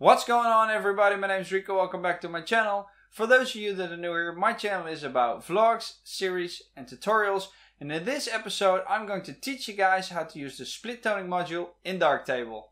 What's going on everybody, my name is Rico, welcome back to my channel. For those of you that are new here, my channel is about vlogs, series and tutorials. And in this episode I'm going to teach you guys how to use the split toning module in Darktable.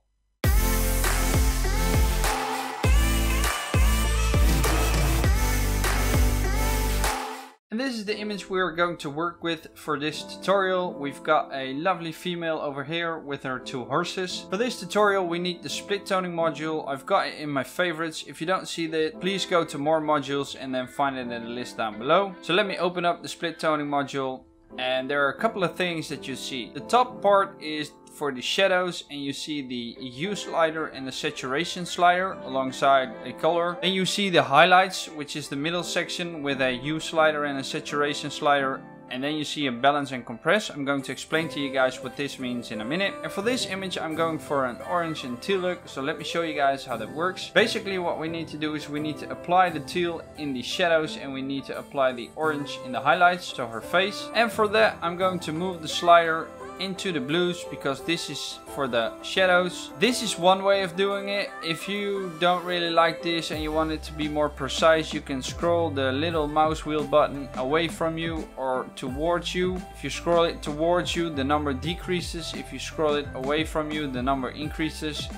And this is the image we're going to work with for this tutorial. We've got a lovely female over here with her two horses. For this tutorial we need the split toning module. I've got it in my favorites. If you don't see that, please go to more modules and then find it in the list down below. So let me open up the split toning module and there are a couple of things that you see. The top part is for the shadows and you see the hue slider and the saturation slider alongside a color. Then you see the highlights which is the middle section with a hue slider and a saturation slider and then you see a balance and compress. I'm going to explain to you guys what this means in a minute. And for this image I'm going for an orange and teal look. So let me show you guys how that works. Basically what we need to do is we need to apply the teal in the shadows and we need to apply the orange in the highlights, so her face. And for that I'm going to move the slider into the blues because this is for the shadows. This is one way of doing it. If you don't really like this and you want it to be more precise, you can scroll the little mouse wheel button away from you or towards you. If you scroll it towards you, the number decreases. If you scroll it away from you, the number increases.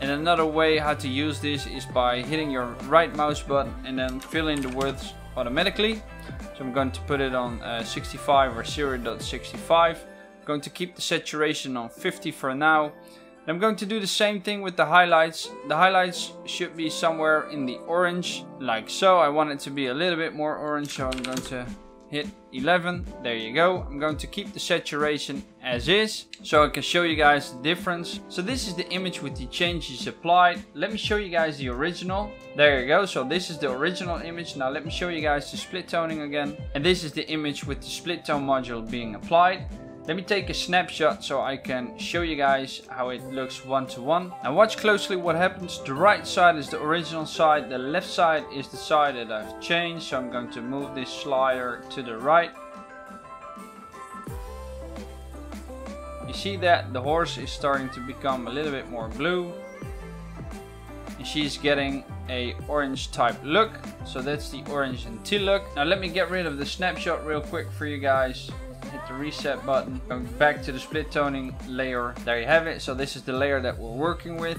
And another way how to use this is by hitting your right mouse button and then fill in the words automatically. So I'm going to put it on uh, 65 or 0.65 going to keep the saturation on 50 for now. And I'm going to do the same thing with the highlights. The highlights should be somewhere in the orange, like so. I want it to be a little bit more orange, so I'm going to hit 11. There you go. I'm going to keep the saturation as is, so I can show you guys the difference. So this is the image with the changes applied. Let me show you guys the original. There you go. So this is the original image. Now let me show you guys the split toning again. And this is the image with the split tone module being applied. Let me take a snapshot so I can show you guys how it looks one to one. Now watch closely what happens. The right side is the original side. The left side is the side that I've changed. So I'm going to move this slider to the right. You see that the horse is starting to become a little bit more blue. And she's getting a orange type look. So that's the orange and teal look. Now let me get rid of the snapshot real quick for you guys hit the reset button, going back to the split toning layer. There you have it. So this is the layer that we're working with.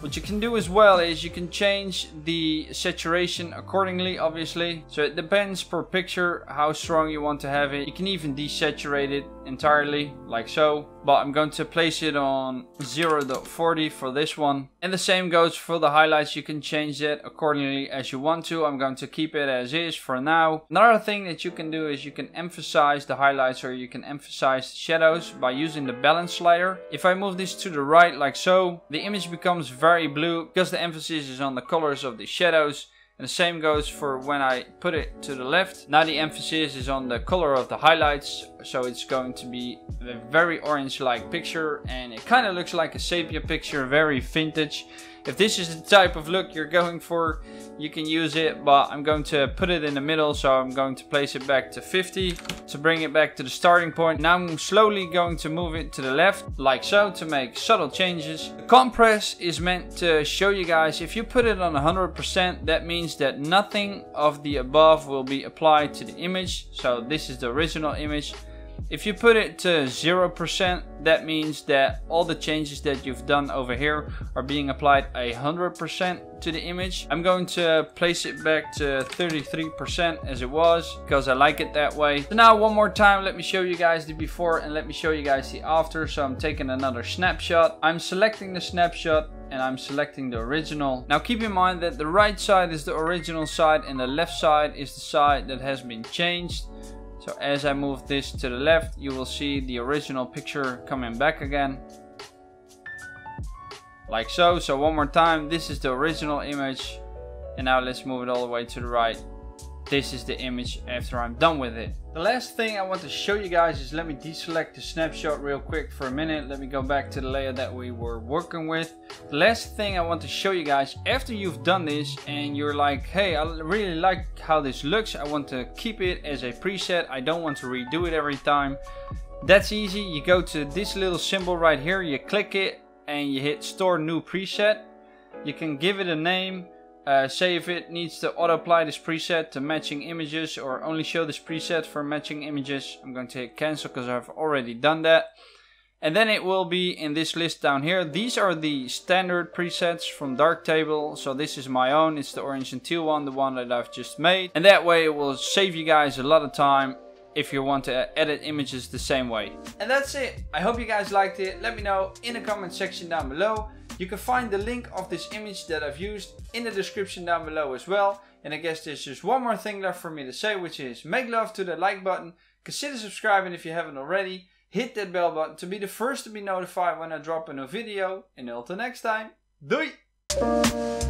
What you can do as well is you can change the saturation accordingly, obviously. So it depends per picture how strong you want to have it. You can even desaturate it entirely, like so. But I'm going to place it on 0.40 for this one. And the same goes for the highlights. You can change it accordingly as you want to. I'm going to keep it as is for now. Another thing that you can do is you can emphasize the highlights or you can emphasize the shadows by using the balance slider. If I move this to the right like so, the image becomes very very blue because the emphasis is on the colors of the shadows. And the same goes for when I put it to the left. Now the emphasis is on the color of the highlights. So it's going to be a very orange-like picture. And it kind of looks like a sepia picture, very vintage. If this is the type of look you're going for, you can use it, but I'm going to put it in the middle, so I'm going to place it back to 50 to bring it back to the starting point. Now I'm slowly going to move it to the left, like so, to make subtle changes. The compress is meant to show you guys, if you put it on 100%, that means that nothing of the above will be applied to the image. So this is the original image. If you put it to 0%, that means that all the changes that you've done over here are being applied 100% to the image. I'm going to place it back to 33% as it was because I like it that way. So now one more time, let me show you guys the before and let me show you guys the after. So I'm taking another snapshot. I'm selecting the snapshot and I'm selecting the original. Now keep in mind that the right side is the original side and the left side is the side that has been changed. So as I move this to the left, you will see the original picture coming back again. Like so. So one more time, this is the original image. And now let's move it all the way to the right this is the image after I'm done with it. The last thing I want to show you guys is let me deselect the snapshot real quick for a minute. Let me go back to the layer that we were working with. The last thing I want to show you guys after you've done this and you're like, hey, I really like how this looks. I want to keep it as a preset. I don't want to redo it every time. That's easy. You go to this little symbol right here, you click it and you hit store new preset You can give it a name, uh, say if it needs to auto apply this preset to matching images or only show this preset for matching images. I'm going to hit cancel because I've already done that. And then it will be in this list down here. These are the standard presets from Darktable. So this is my own. It's the orange and teal one, the one that I've just made. And that way it will save you guys a lot of time if you want to edit images the same way. And that's it. I hope you guys liked it. Let me know in the comment section down below. You can find the link of this image that I've used in the description down below as well. And I guess there's just one more thing left for me to say, which is make love to the like button. Consider subscribing if you haven't already. Hit that bell button to be the first to be notified when I drop a new video. And until next time, doei!